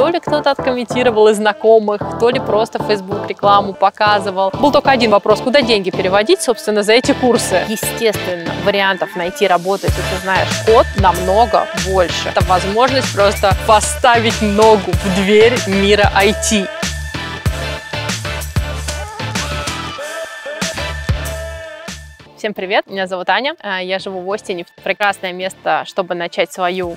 То ли кто-то откомментировал из знакомых, то ли просто Facebook рекламу показывал. Был только один вопрос, куда деньги переводить, собственно, за эти курсы. Естественно, вариантов найти работу, если ты знаешь код, намного больше. Это возможность просто поставить ногу в дверь мира IT. Всем привет, меня зовут Аня, а, я живу в Остине, прекрасное место, чтобы начать свою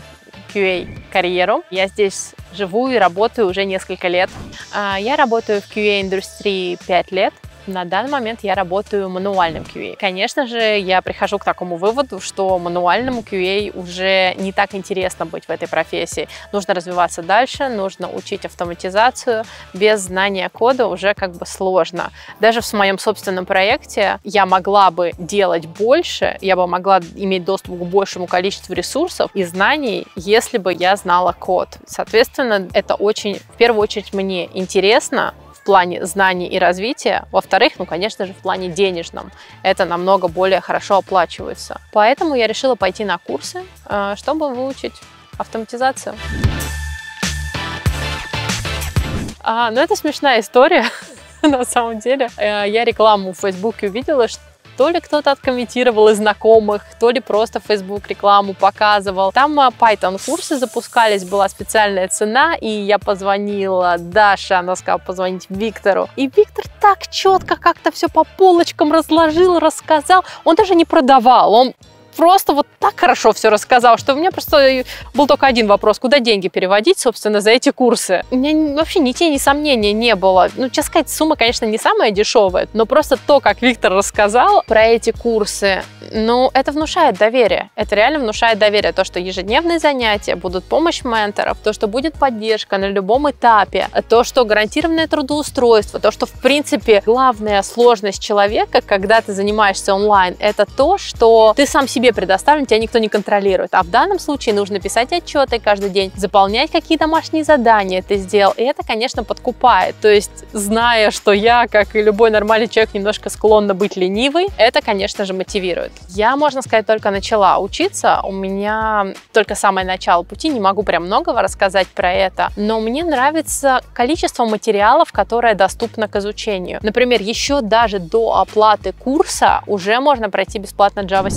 QA-карьеру. Я здесь живу и работаю уже несколько лет. А, я работаю в QA-индустрии 5 лет. На данный момент я работаю мануальным QA. Конечно же, я прихожу к такому выводу, что мануальному QA уже не так интересно быть в этой профессии. Нужно развиваться дальше, нужно учить автоматизацию. Без знания кода уже как бы сложно. Даже в моем собственном проекте я могла бы делать больше, я бы могла иметь доступ к большему количеству ресурсов и знаний, если бы я знала код. Соответственно, это очень, в первую очередь, мне интересно, плане знаний и развития. Во-вторых, ну, конечно же, в плане денежном. Это намного более хорошо оплачивается. Поэтому я решила пойти на курсы, э, чтобы выучить автоматизацию. А, ну, это смешная история, на самом деле. Э, я рекламу в Фейсбуке увидела, что то ли кто-то откомментировал из знакомых, то ли просто Facebook рекламу показывал. Там а, Python курсы запускались, была специальная цена, и я позвонила Даше, она сказала позвонить Виктору. И Виктор так четко как-то все по полочкам разложил, рассказал. Он даже не продавал, он просто вот так хорошо все рассказал, что у меня просто был только один вопрос, куда деньги переводить, собственно, за эти курсы. У меня вообще ни тени сомнения не было. Ну, честно сказать, сумма, конечно, не самая дешевая, но просто то, как Виктор рассказал про эти курсы, ну, это внушает доверие. Это реально внушает доверие. То, что ежедневные занятия будут помощь менторов, то, что будет поддержка на любом этапе, то, что гарантированное трудоустройство, то, что, в принципе, главная сложность человека, когда ты занимаешься онлайн, это то, что ты сам себе тебе предоставлен, тебя никто не контролирует. А в данном случае нужно писать отчеты каждый день, заполнять какие домашние задания ты сделал. И это, конечно, подкупает. То есть, зная, что я, как и любой нормальный человек, немножко склонна быть ленивой, это, конечно же, мотивирует. Я, можно сказать, только начала учиться. У меня только самое начало пути, не могу прям многого рассказать про это, но мне нравится количество материалов, которое доступно к изучению. Например, еще даже до оплаты курса уже можно пройти бесплатно Java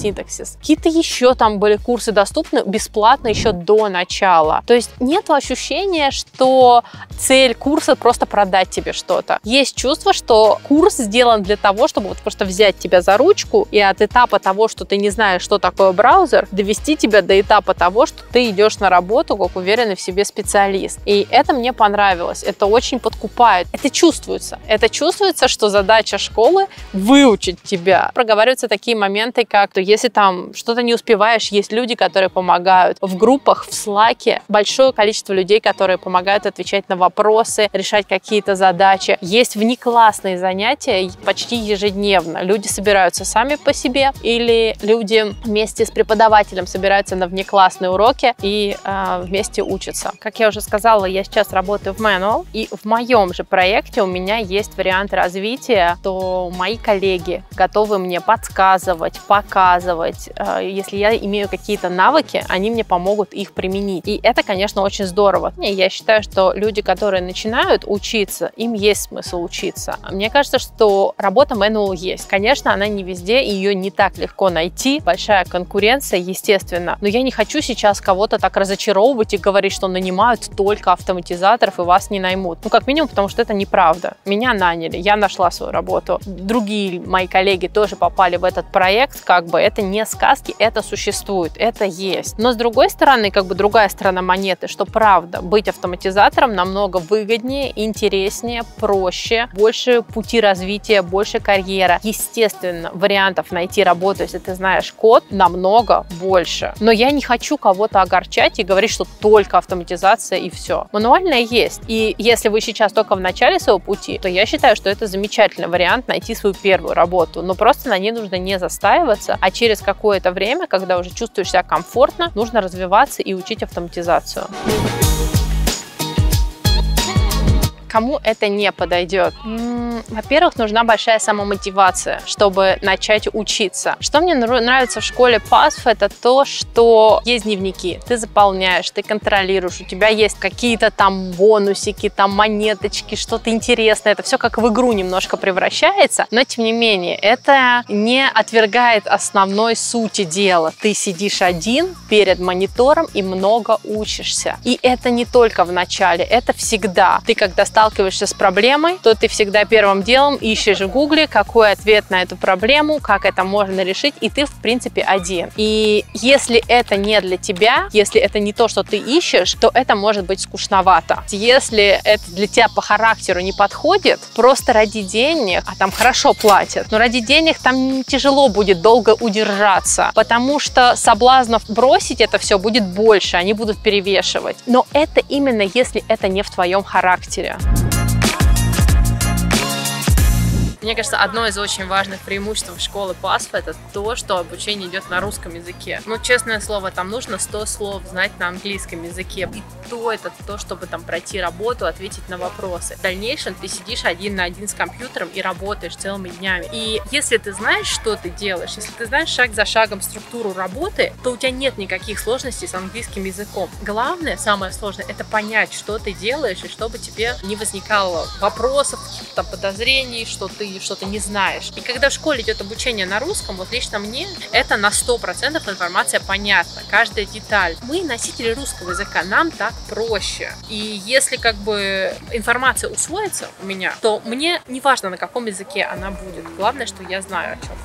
Какие-то еще там были курсы доступны бесплатно еще до начала. То есть нет ощущения, что цель курса просто продать тебе что-то. Есть чувство, что курс сделан для того, чтобы вот просто взять тебя за ручку и от этапа того, что ты не знаешь, что такое браузер, довести тебя до этапа того, что ты идешь на работу как уверенный в себе специалист. И это мне понравилось. Это очень подкупает. Это чувствуется. Это чувствуется, что задача школы выучить тебя. Проговариваются такие моменты, как то если там что-то не успеваешь, есть люди, которые помогают. В группах, в Слаке большое количество людей, которые помогают отвечать на вопросы, решать какие-то задачи. Есть внеклассные занятия почти ежедневно. Люди собираются сами по себе или люди вместе с преподавателем собираются на внеклассные уроки и э, вместе учатся. Как я уже сказала, я сейчас работаю в Manual, и в моем же проекте у меня есть вариант развития, то мои коллеги готовы мне подсказывать, показывать, если я имею какие-то навыки, они мне помогут их применить. И это, конечно, очень здорово. Я считаю, что люди, которые начинают учиться, им есть смысл учиться. Мне кажется, что работа manual есть. Конечно, она не везде, ее не так легко найти. Большая конкуренция, естественно. Но я не хочу сейчас кого-то так разочаровывать и говорить, что нанимают только автоматизаторов и вас не наймут. Ну, как минимум, потому что это неправда. Меня наняли, я нашла свою работу. Другие мои коллеги тоже попали в этот проект, как бы это не сказка сказки это существует, это есть. Но с другой стороны, как бы другая сторона монеты, что правда, быть автоматизатором намного выгоднее, интереснее, проще, больше пути развития, больше карьера. Естественно, вариантов найти работу, если ты знаешь код, намного больше. Но я не хочу кого-то огорчать и говорить, что только автоматизация и все. Мануальная есть. И если вы сейчас только в начале своего пути, то я считаю, что это замечательный вариант найти свою первую работу. Но просто на ней нужно не застаиваться, а через какое какое-то время, когда уже чувствуешь себя комфортно, нужно развиваться и учить автоматизацию. Кому это не подойдет? Во-первых, нужна большая самомотивация, чтобы начать учиться. Что мне нравится в школе ПАСФ, это то, что есть дневники, ты заполняешь, ты контролируешь, у тебя есть какие-то там бонусики, там монеточки, что-то интересное. Это все как в игру немножко превращается, но тем не менее, это не отвергает основной сути дела. Ты сидишь один перед монитором и много учишься. И это не только в начале, это всегда. Ты когда сталкиваешься с проблемой, то ты всегда первым делом ищешь в гугле, какой ответ на эту проблему, как это можно решить, и ты, в принципе, один. И если это не для тебя, если это не то, что ты ищешь, то это может быть скучновато. Если это для тебя по характеру не подходит, просто ради денег, а там хорошо платят, но ради денег там тяжело будет долго удержаться, потому что соблазнов бросить это все будет больше, они будут перевешивать. Но это именно если это не в твоем характере. Мне кажется, одно из очень важных преимуществ школы ПАСФ это то, что обучение идет на русском языке. Ну, честное слово, там нужно 100 слов знать на английском языке. И то это то, чтобы там пройти работу, ответить на вопросы. В дальнейшем ты сидишь один на один с компьютером и работаешь целыми днями. И если ты знаешь, что ты делаешь, если ты знаешь шаг за шагом структуру работы, то у тебя нет никаких сложностей с английским языком. Главное, самое сложное, это понять, что ты делаешь, и чтобы тебе не возникало вопросов, подозрений, что ты что-то не знаешь. И когда в школе идет обучение на русском, вот лично мне это на 100% информация понятна, каждая деталь. Мы носители русского языка, нам так проще. И если как бы информация усвоится у меня, то мне не важно, на каком языке она будет. Главное, что я знаю о чем.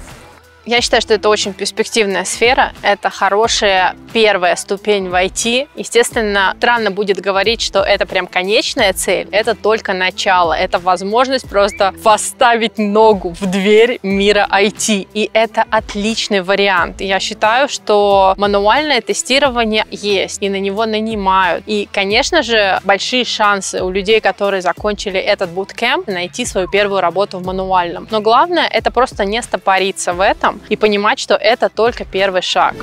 Я считаю, что это очень перспективная сфера. Это хорошая первая ступень в IT. Естественно, странно будет говорить, что это прям конечная цель. Это только начало. Это возможность просто поставить ногу в дверь мира IT. И это отличный вариант. Я считаю, что мануальное тестирование есть, и на него нанимают. И, конечно же, большие шансы у людей, которые закончили этот буткемп, найти свою первую работу в мануальном. Но главное, это просто не стопориться в этом, и понимать, что это только первый шаг.